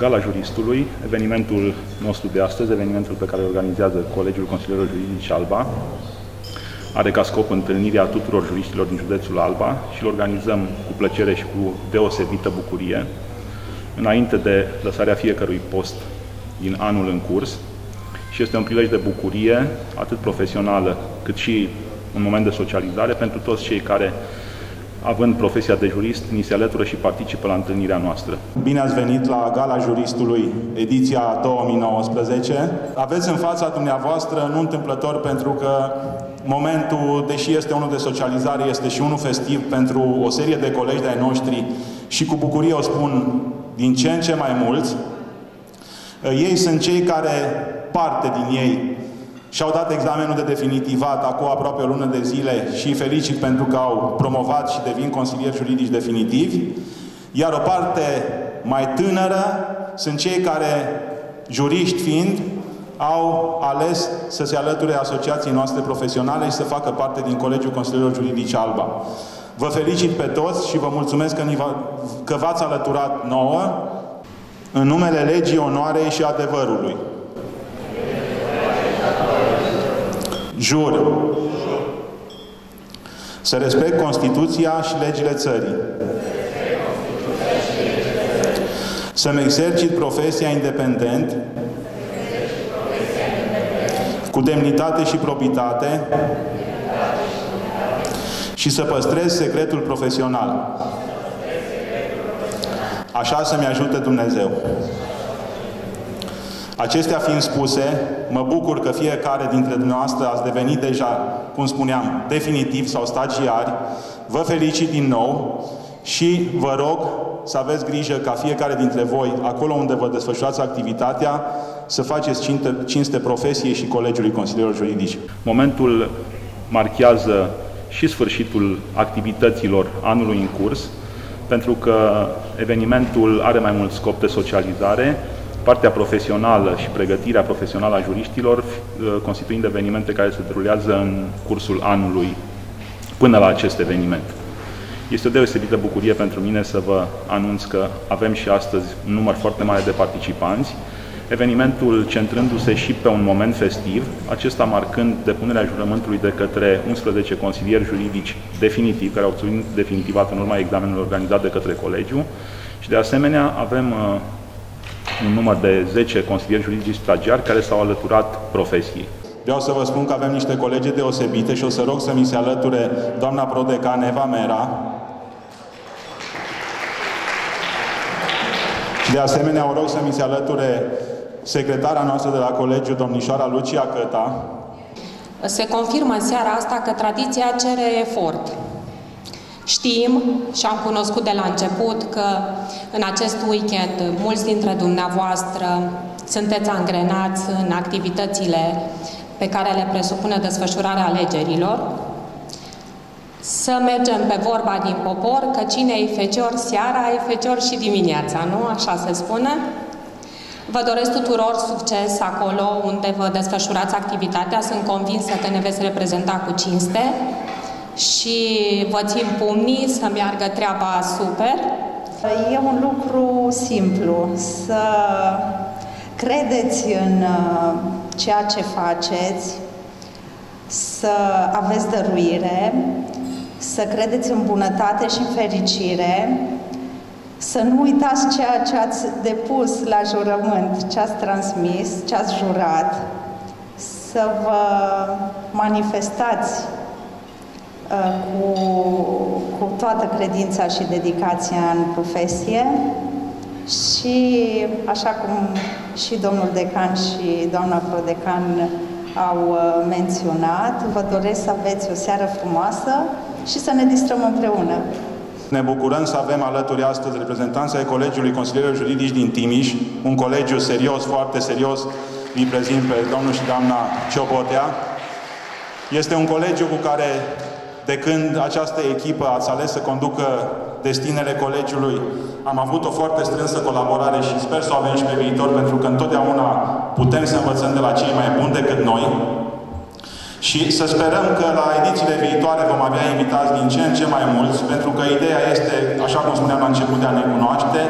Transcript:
Gala Juristului, evenimentul nostru de astăzi, evenimentul pe care îl organizează Colegiul Consilierilor Juridici Alba, are ca scop întâlnirea tuturor juriștilor din județul Alba și îl organizăm cu plăcere și cu deosebită bucurie, înainte de lăsarea fiecărui post din anul în curs. Și este un prilej de bucurie, atât profesională cât și un moment de socializare pentru toți cei care având profesia de jurist, ni se alătură și participă la întâlnirea noastră. Bine ați venit la Gala Juristului, ediția 2019. Aveți în fața dumneavoastră, nu întâmplător, pentru că momentul, deși este unul de socializare, este și unul festiv pentru o serie de colegi de-ai noștri și cu bucurie o spun din ce în ce mai mulți. Ei sunt cei care, parte din ei, și-au dat examenul de definitivat acum aproape o lună de zile și îi felicit pentru că au promovat și devin consilieri juridici definitivi. Iar o parte mai tânără sunt cei care, juriști fiind, au ales să se alăture asociației noastre profesionale și să facă parte din Colegiul Consilierilor Juridici Alba. Vă felicit pe toți și vă mulțumesc că, că v-ați alăturat nouă în numele legii, onoarei și adevărului. Jur. Să respect Constituția și legile țării. Să-mi exercit profesia independent, cu demnitate și probitate și să păstrez secretul profesional. Așa să-mi ajute Dumnezeu. Acestea fiind spuse, mă bucur că fiecare dintre dumneavoastră ați devenit deja, cum spuneam, definitiv sau stagiari. Vă felicit din nou și vă rog să aveți grijă ca fiecare dintre voi, acolo unde vă desfășurați activitatea, să faceți cinste, cinste profesiei și Colegiului Consilierilor Juridici. Momentul marchează și sfârșitul activităților anului în curs, pentru că evenimentul are mai mult scop de socializare, partea profesională și pregătirea profesională a juriștilor, uh, constituind evenimente care se derulează în cursul anului până la acest eveniment. Este o deosebită bucurie pentru mine să vă anunț că avem și astăzi un număr foarte mare de participanți, evenimentul centrându-se și pe un moment festiv, acesta marcând depunerea jurământului de către 11 consilieri juridici definitiv, care au obținut definitivat în urma examenului organizat de către colegiu, și de asemenea avem uh, un număr de 10 consilieri juridici stagiari care s-au alăturat profesiei. Vreau să vă spun că avem niște colegi deosebite și o să rog să mi se alăture doamna prodecan Eva Mera. De asemenea, o rog să mi se alăture secretara noastră de la colegiu, domnișoara Lucia Căta. Se confirmă în seara asta că tradiția cere efort. Știm și am cunoscut de la început că în acest weekend mulți dintre dumneavoastră sunteți angrenați în activitățile pe care le presupune desfășurarea alegerilor. Să mergem pe vorba din popor că cine e fecior seara, e fecior și dimineața, nu? Așa se spune. Vă doresc tuturor succes acolo unde vă desfășurați activitatea. Sunt convinsă că ne veți reprezenta cu cinste și vă țin pumnii să meargă treaba super. E un lucru simplu, să credeți în uh, ceea ce faceți, să aveți dăruire, să credeți în bunătate și în fericire, să nu uitați ceea ce ați depus la jurământ, ce ați transmis, ce ați jurat, să vă manifestați Uh, cu, cu toată credința și dedicația în profesie și, așa cum și domnul decan și doamna prodecan au uh, menționat, vă doresc să aveți o seară frumoasă și să ne distrăm împreună. Ne bucurăm să avem alături astăzi reprezentanța ai Colegiului Consilierilor Juridici din Timiș, un colegiu serios, foarte serios, îi prezint pe domnul și doamna Ciobotea. Este un colegiu cu care de când această echipă ați ales să conducă destinele colegiului, am avut o foarte strânsă colaborare și sper să o avem și pe viitor, pentru că întotdeauna putem să învățăm de la cei mai buni decât noi. Și să sperăm că la edițiile viitoare vom avea invitați din ce în ce mai mulți, pentru că ideea este, așa cum spuneam la început, de a ne cunoaște,